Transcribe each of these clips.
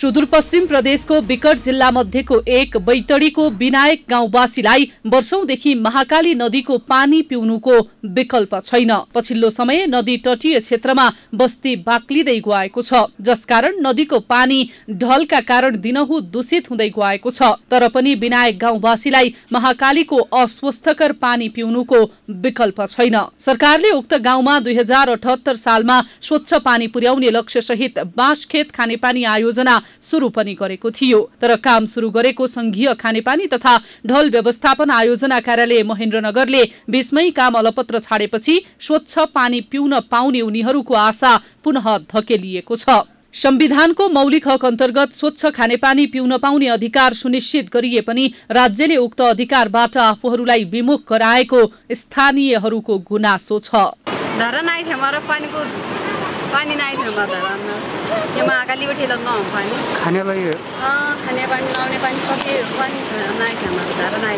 सुदूरपश्चिम प्रदेशको विकट जिल्ला मध्येको एक बैतडीको विनायक गाउँवासीलाई वर्षौंदेखि महाकाली नदीको पानी पिउनुको विकल्प छैन। पछिल्लो समय नदी तटीय क्षेत्रमा बस्ती बाक्लिँदै गएको छ। जसकारण नदीको पानी ढलका कारण दिनहु दूषित हुँदै गएको छ। तर पनि विनायक गाउँवासीलाई महाकालीको अस्वस्थकर पानी पिउनुको विकल्प छैन। सरकारले उक्त गाउँमा दुई हजार अठहत्तर सालमा स्वच्छ पानी पुर्याउने लक्ष्य सहित बाँसखेत खानेपानी आयोजना सुरु पनि गरेको थियो। तर काम सुरु गरेको संघीय खानेपानी तथा ढल व्यवस्थापन आयोजना कार्यालय महेन्द्रनगरले बिचमै काम अलपत्र छाडेपछि स्वच्छ पानी पिउन पाउने उनीहरूको आशा पुनः धकेलिएको छ। संविधानको मौलिक हक अन्तर्गत स्वच्छ खानेपानी पिउन पाउने अधिकार सुनिश्चित गरिए पनि राज्यले उक्त अधिकारबाट आफूहरूलाई विमुख गराएको स्थानीयहरूको गुनासो छ। पानी। को पानी पानी खाने पानी नहाउने पानी सबै पानी धरा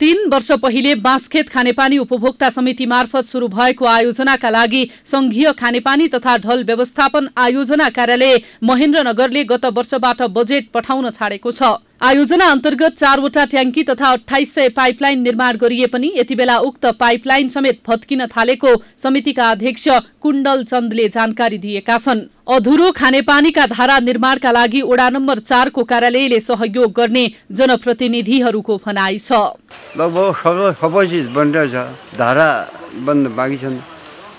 तीन वर्ष पहिले बाँसखेत खानेपानी उपभोक्ता समिति मार्फत सुरु भएको आयोजनाका लागि संघीय खानेपानी तथा ढल व्यवस्थापन आयोजना कार्यालय महेन्द्रनगरले गत वर्षबाट बजेट पठाउन छाडेको छ। आयोजना अन्तर्गत चारवटा ट्याङ्की तथा अठाइस सय पाइपलाइन निर्माण गरिए पनि यति बेला उक्त पाइपलाइन समेत भत्किन थालेको समितिका अध्यक्ष कुण्डल चन्दले जानकारी दिएका छन्। अधुरो खानेपानीका धारा निर्माणका लागि वडा नम्बर चारको कार्यालयले सहयोग गर्ने जनप्रतिनिधिहरूको भनाइ छ।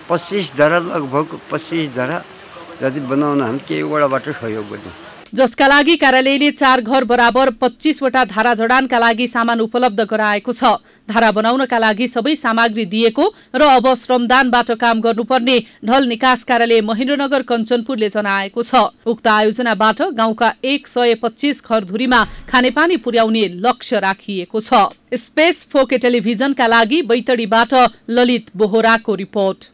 पच्चिस धारा लगभग पच्चिस धारा जति बनाउन हामी केही वडाबाट सहयोग गर्छौँ। जसका लागि कार्यालयले चार घर बराबर पच्चिसवटा धारा जडानका लागि सामान उपलब्ध गराएको छ। धारा बनाउनका लागि सबै सामग्री दिएको र अब श्रमदानबाट काम गर्नुपर्ने ढल निकास कार्यालय महेन्द्रनगर कञ्चनपुरले जनाएको छ। उक्त आयोजनाबाट गाउँका एक सय पच्चिस घरधुरीमा खानेपानी पुर्याउने लक्ष्य राखिएको छ। स्पेस फोके टेलिभिजनका लागि बैतडीबाट ललित बोहराको रिपोर्ट।